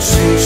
see.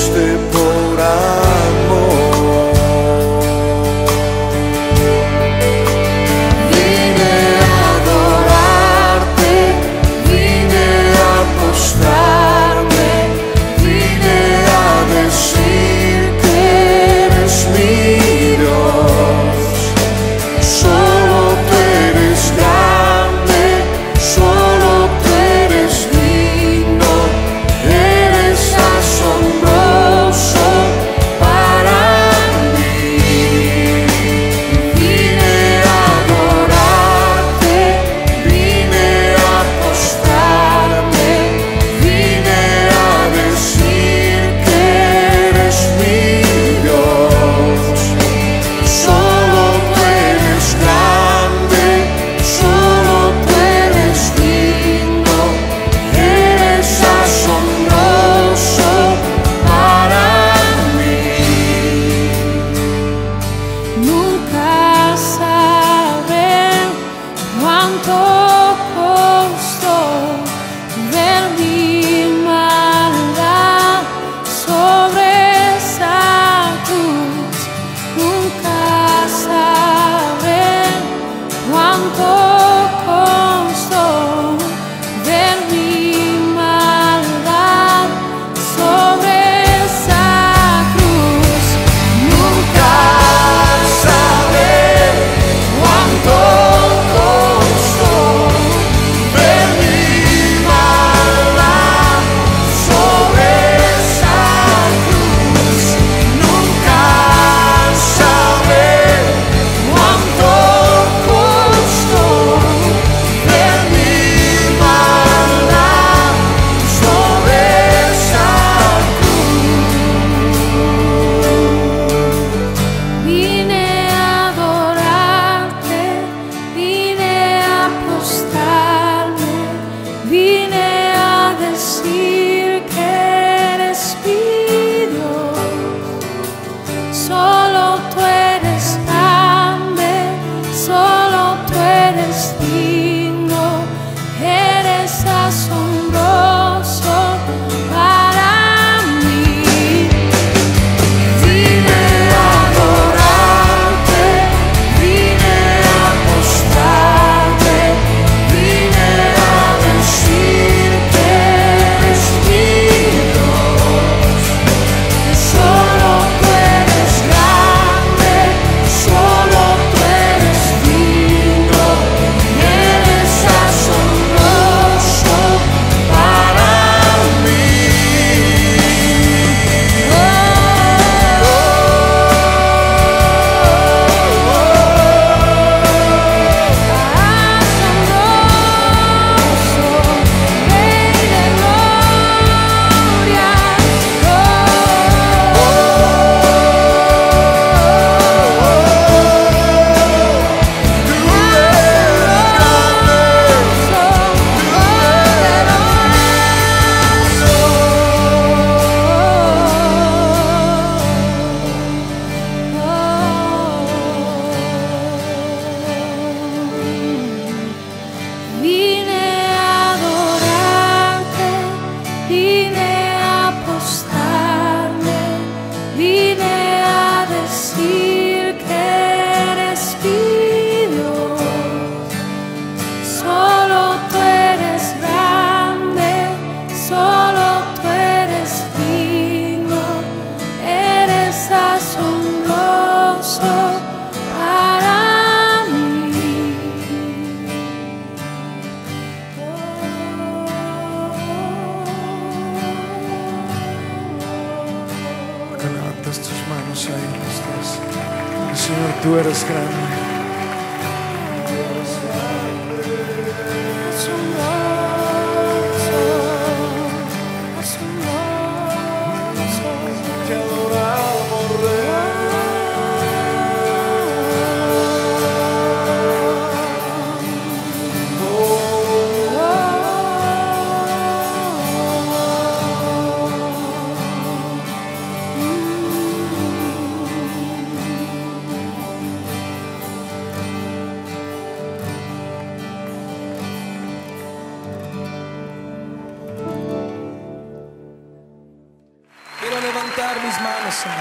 Mis manos, Señor.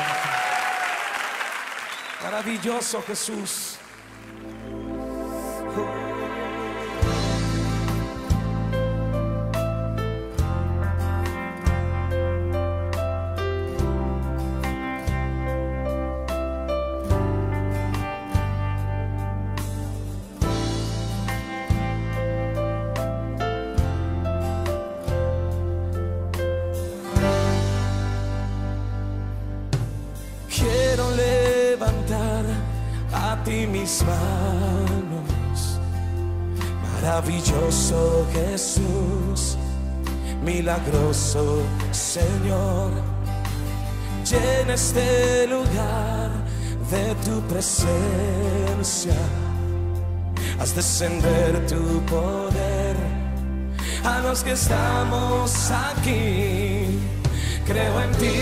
Maravilloso Jesús. Milagroso Señor. Llena este lugar de tu presencia. Haz descender tu poder a los que estamos aquí. Creo en ti,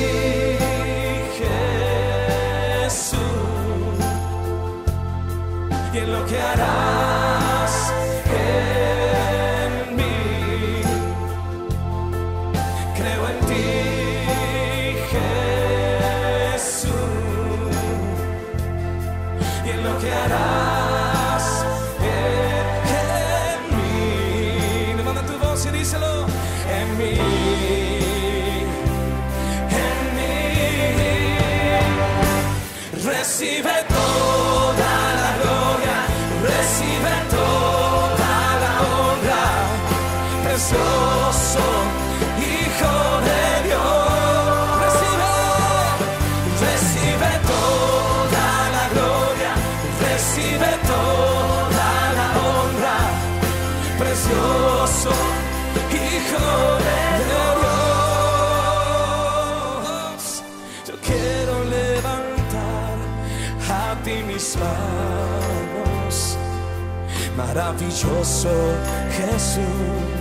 Jesús, y en lo que harás Hijo de Dios. Recibe, recibe toda la gloria, recibe toda la honra, precioso Hijo de Dios. Yo quiero levantar a ti mis manos. Maravilloso Jesús,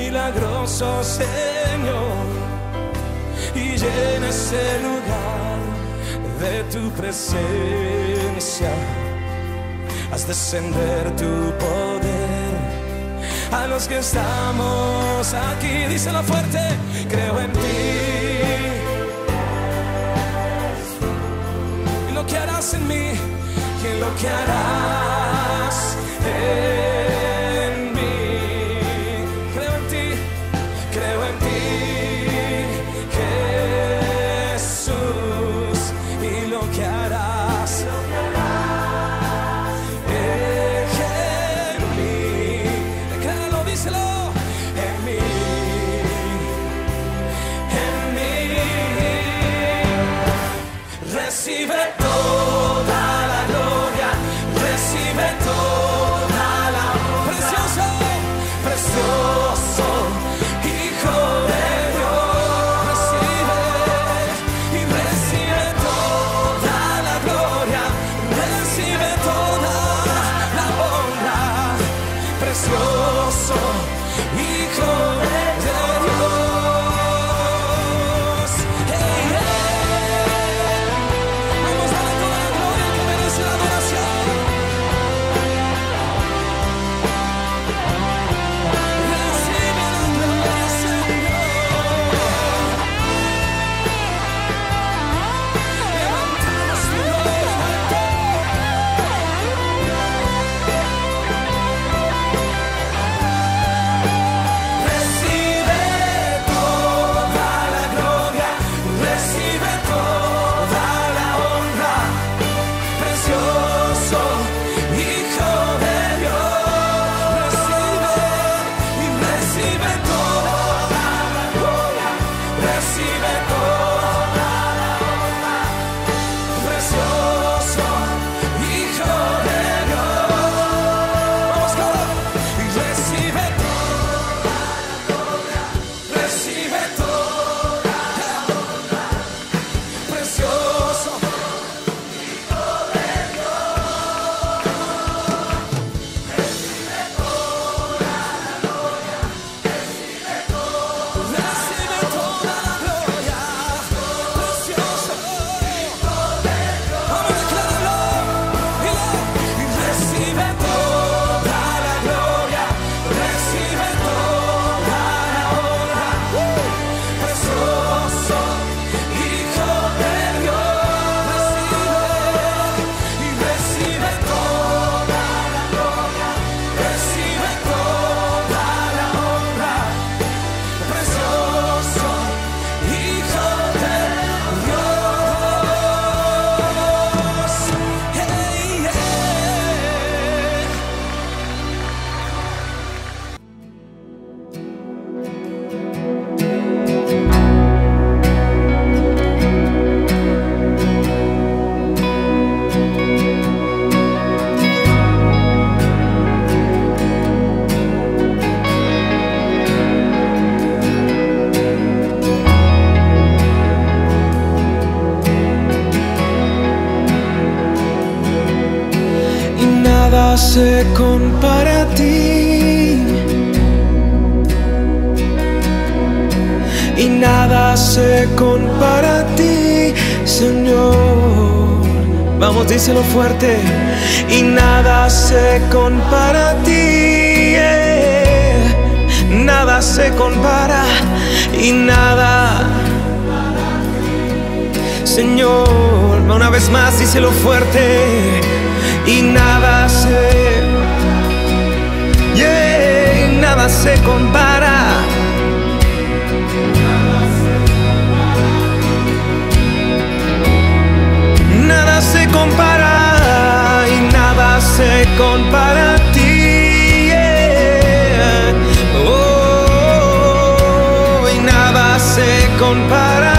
milagroso Señor, y llena ese lugar de tu presencia. Haz descender tu poder a los que estamos aquí. Díselo fuerte, creo en ti. Y lo que harás en mí, y lo que harás en fuerte. Se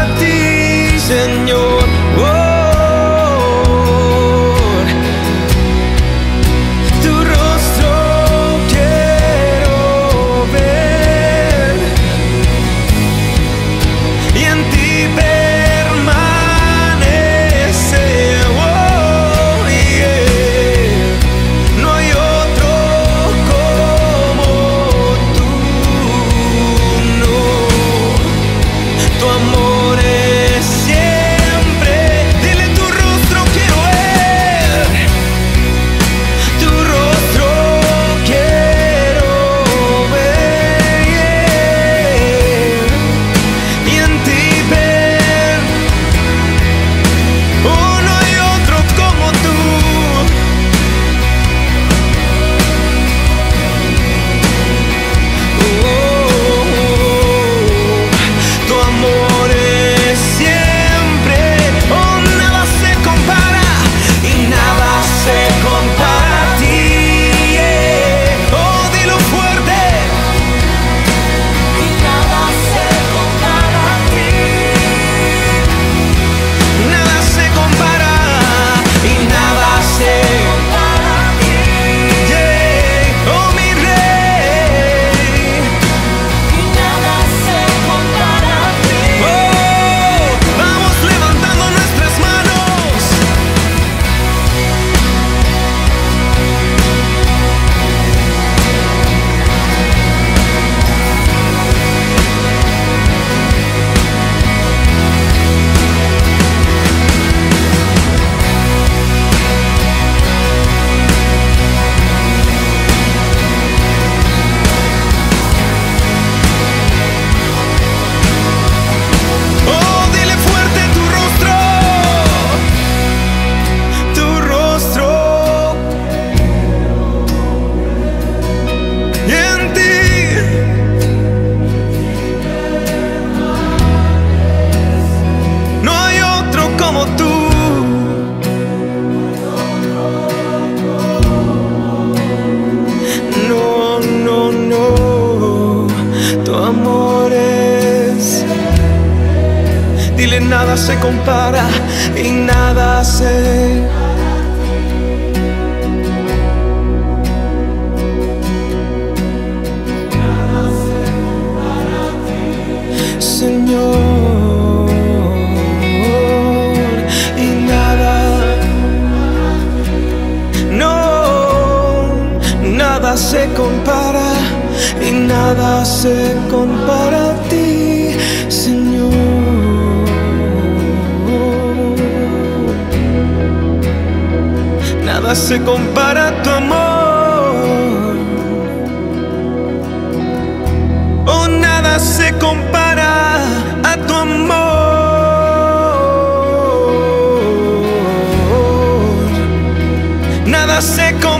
Nada se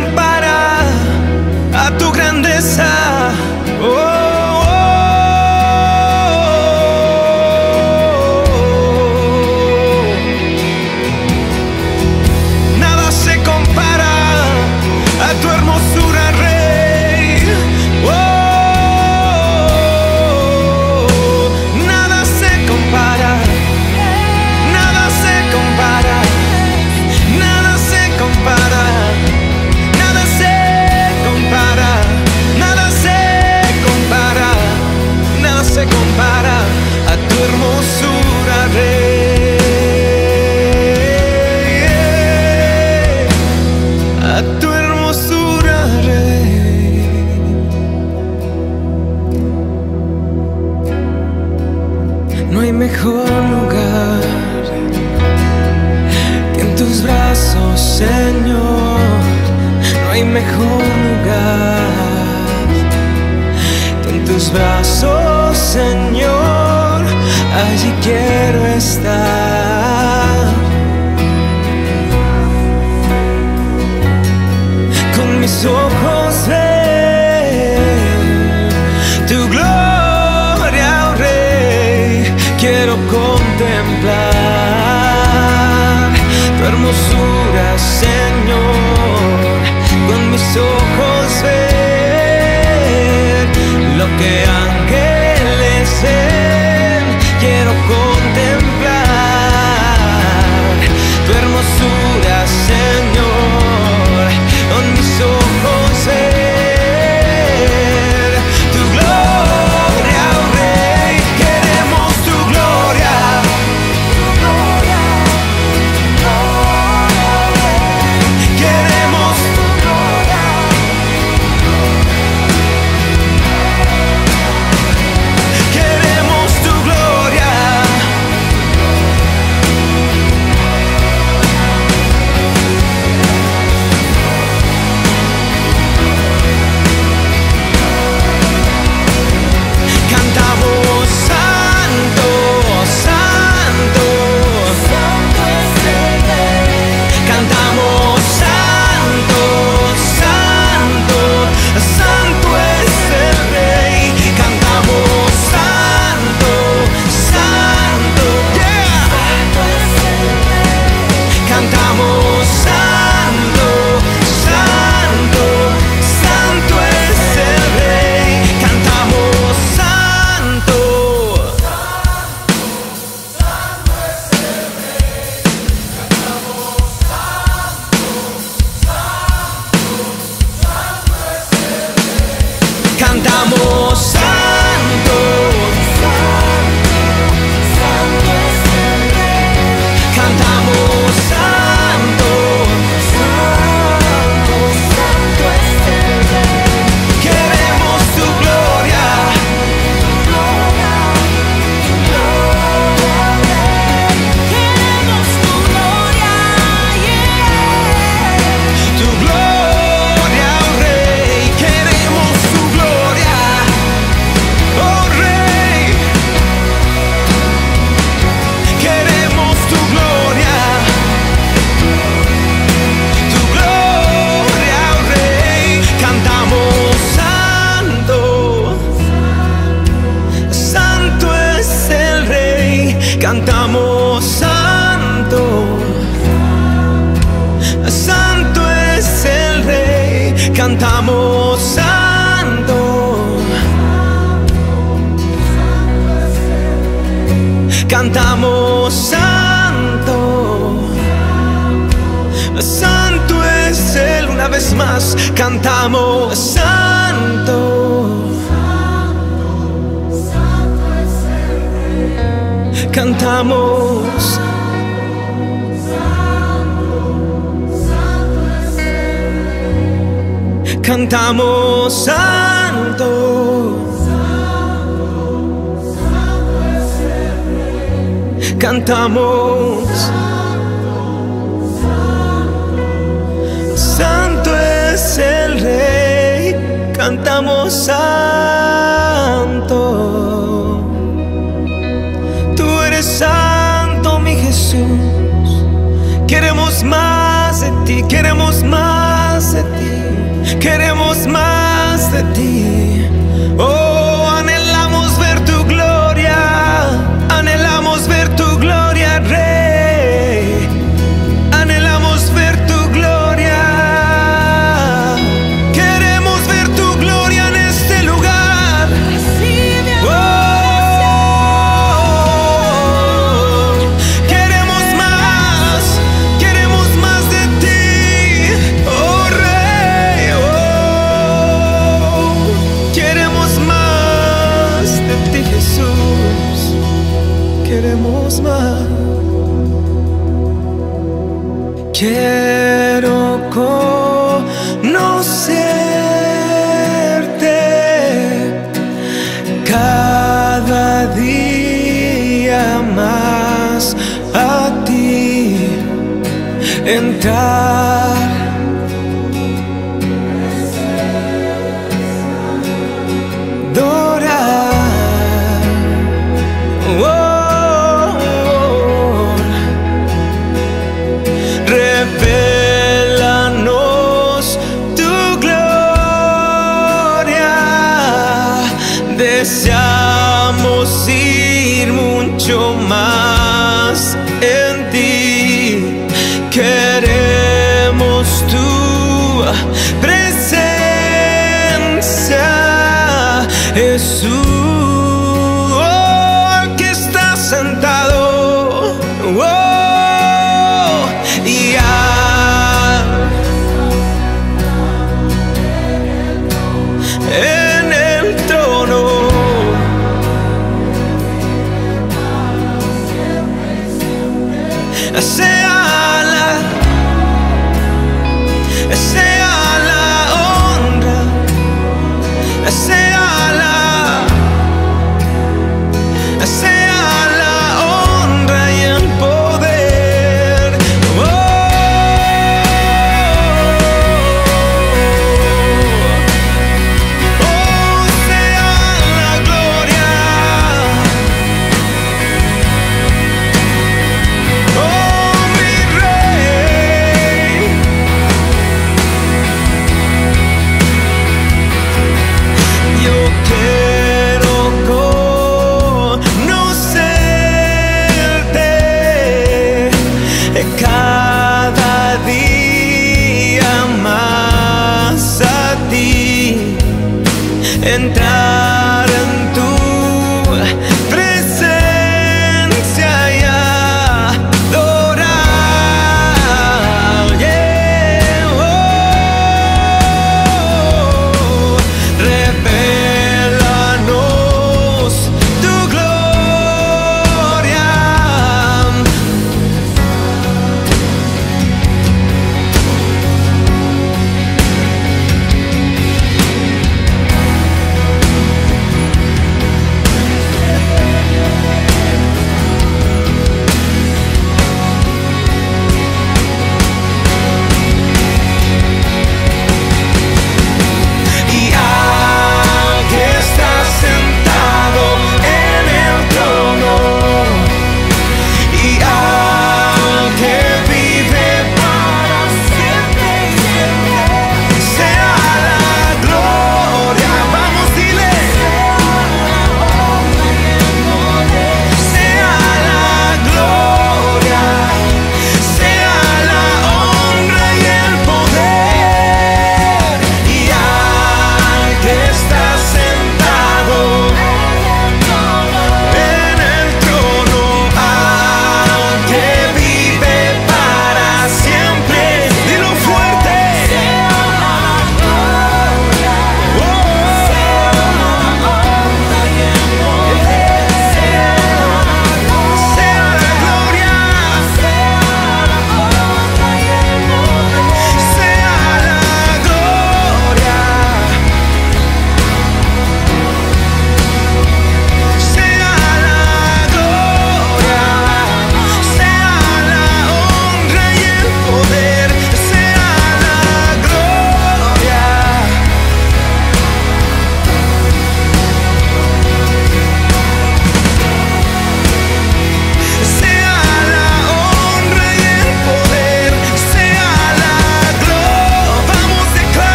cantamos. Santo, es el Rey, cantamos santo. Tú eres santo, mi Jesús. Queremos más de ti, queremos más de ti, queremos más de ti.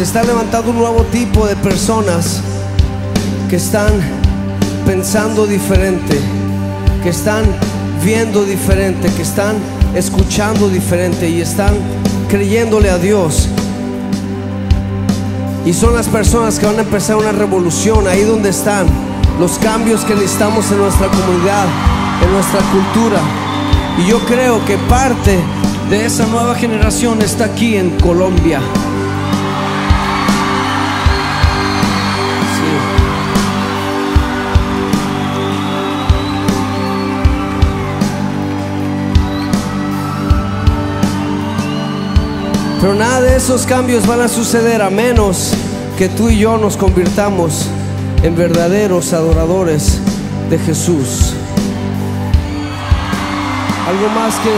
se está levantando un nuevo tipo de personas que están pensando diferente, que están viendo diferente, que están escuchando diferente y están creyéndole a Dios. Y son las personas que van a empezar una revolución ahí donde están, los cambios que necesitamos en nuestra comunidad, en nuestra cultura. Y yo creo que parte de esa nueva generación está aquí en Colombia. Pero nada de esos cambios van a suceder a menos que tú y yo nos convirtamos en verdaderos adoradores de Jesús. Algo más que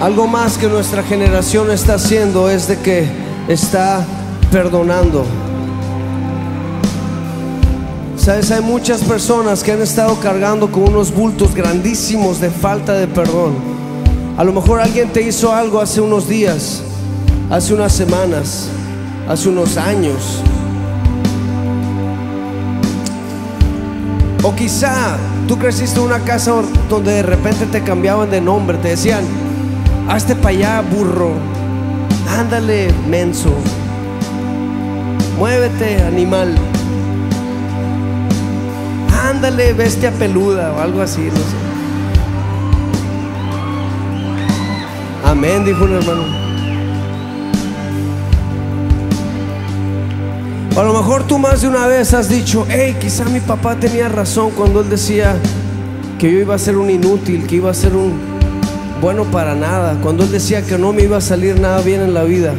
Algo más que nuestra generación está haciendo es de que está perdonando. Sabes, hay muchas personas que han estado cargando con unos bultos grandísimos de falta de perdón. A lo mejor alguien te hizo algo hace unos días, hace unas semanas, hace unos años. O quizá tú creciste en una casa donde de repente te cambiaban de nombre, te decían, hazte para allá, burro, ándale, menso, muévete, animal, ándale, bestia peluda o algo así, no sé. Amén, dijo un hermano. A lo mejor tú más de una vez has dicho, hey, quizá mi papá tenía razón cuando él decía que yo iba a ser un inútil, que iba a ser un bueno para nada, cuando él decía que no me iba a salir nada bien en la vida.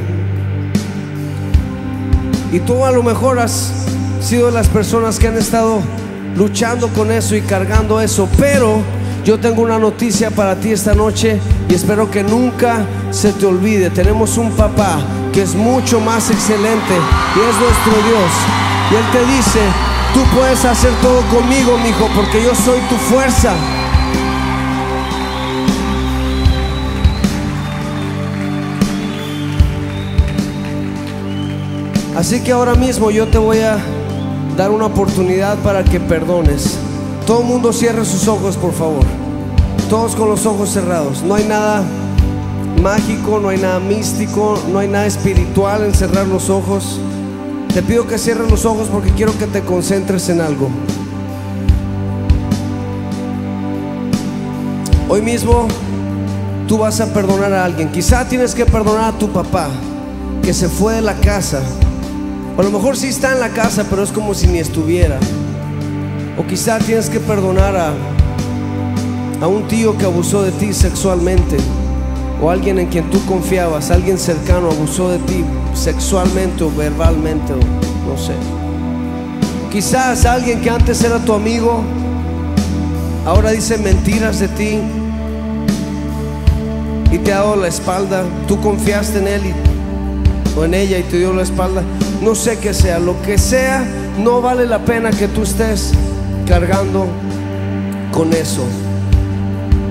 Y tú a lo mejor has sido las personas que han estado luchando con eso y cargando eso, pero yo tengo una noticia para ti esta noche y espero que nunca se te olvide. Tenemos un papá que es mucho más excelente y es nuestro Dios. Y Él te dice, tú puedes hacer todo conmigo, mi hijo, porque yo soy tu fuerza. Así que ahora mismo yo te voy a dar una oportunidad para que perdones. Todo el mundo cierre sus ojos, por favor. Todos con los ojos cerrados. No hay nada mágico, no hay nada místico, no hay nada espiritual en cerrar los ojos. Te pido que cierres los ojos porque quiero que te concentres en algo. Hoy mismo tú vas a perdonar a alguien. Quizá tienes que perdonar a tu papá que se fue de la casa. O a lo mejor sí está en la casa, pero es como si ni estuviera. O quizá tienes que perdonar a, a un tío que abusó de ti sexualmente. O alguien en quien tú confiabas, alguien cercano abusó de ti sexualmente o verbalmente, o no sé. Quizás alguien que antes era tu amigo, ahora dice mentiras de ti y te ha dado la espalda. Tú confiaste en él y, o en ella y te dio la espalda. No sé qué sea, lo que sea, no vale la pena que tú estés cargando con eso.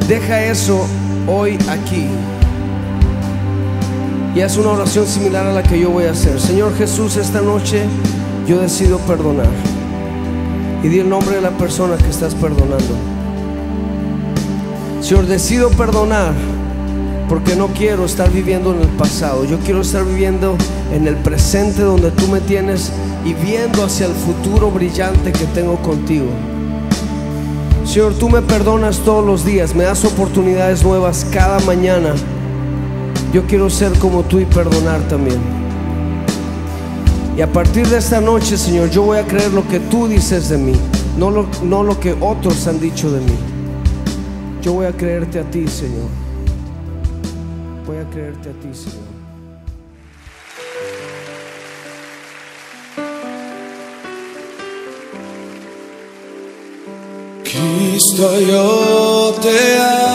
Deja eso hoy aquí. Y haz una oración similar a la que yo voy a hacer. Señor Jesús, esta noche yo decido perdonar. Y di el nombre de la persona que estás perdonando. Señor, decido perdonar porque no quiero estar viviendo en el pasado. Yo quiero estar viviendo en el presente donde tú me tienes y viendo hacia el futuro brillante que tengo contigo. Señor, tú me perdonas todos los días, me das oportunidades nuevas cada mañana. Yo quiero ser como tú y perdonar también. Y a partir de esta noche, Señor, yo voy a creer lo que tú dices de mí, no lo, no lo que otros han dicho de mí. Yo voy a creerte a ti, Señor. Voy a creerte a ti, Señor. Cristo, yo te amo.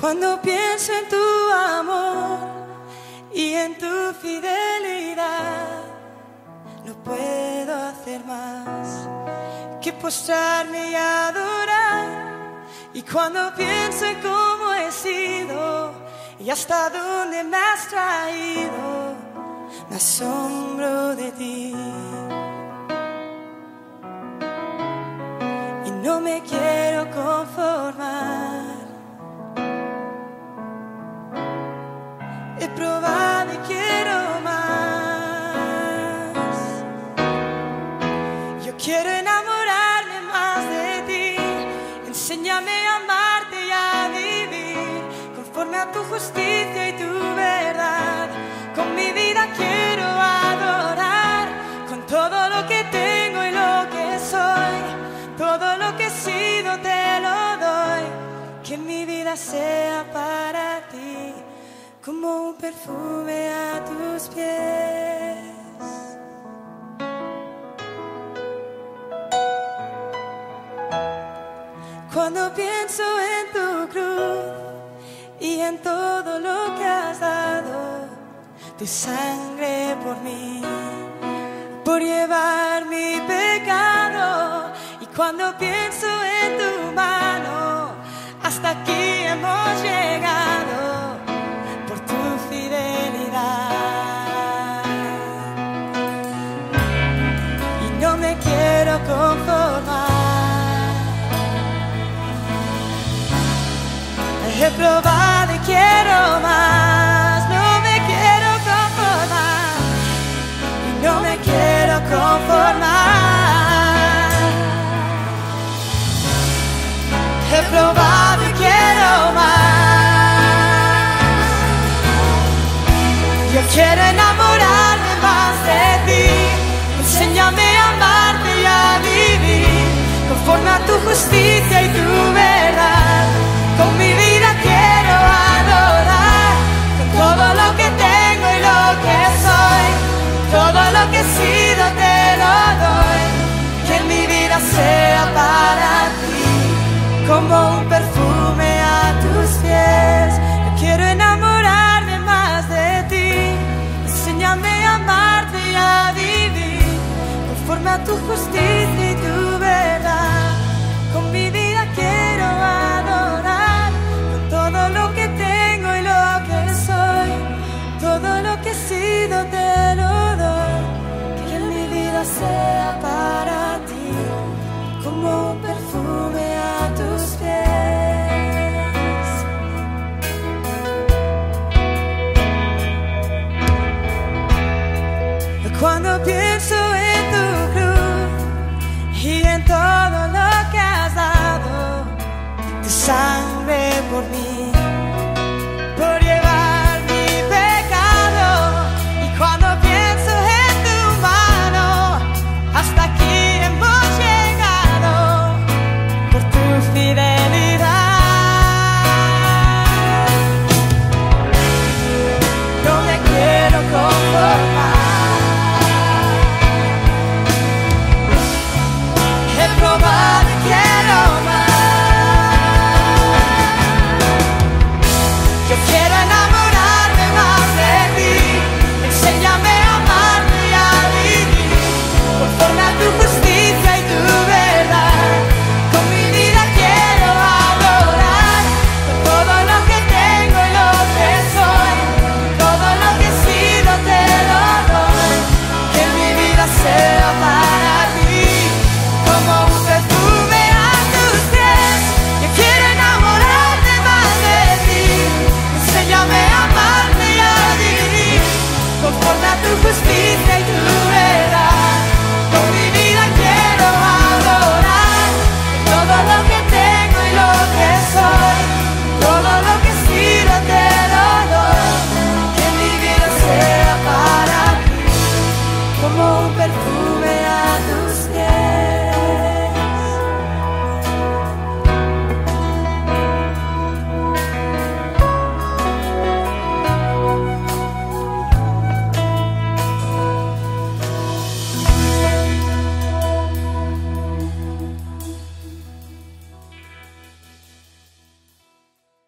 Cuando pienso en tu amor y en tu fidelidad, no puedo hacer más que postrarme y adorar. Y cuando pienso en cómo he sido y hasta dónde me has traído, me asombro de ti. Y no me quiero conformar. He probado y quiero más. Yo quiero enamorarme más de ti. Enséñame a amarte y a vivir conforme a tu justicia y tu verdad. Con mi vida quiero adorar, con todo lo que tengo y lo que soy. Todo lo que he sido te lo doy. Que mi vida sea para ti como un perfume a tus pies. Cuando pienso en tu cruz y en todo lo que has dado, tu sangre por mí, por llevar mi pecado. Y cuando pienso en tu mano, hasta aquí hemos llegado quiero conformar. He probado justicia y tu verdad. Con mi vida quiero adorar, con todo lo que tengo y lo que soy, todo lo que he sido te lo doy. Que mi vida sea para ti, como un perfume a tus pies. Yo quiero enamorarme más de ti, enséñame a amarte y a vivir conforme a tu justicia y tu verdad. Vida sea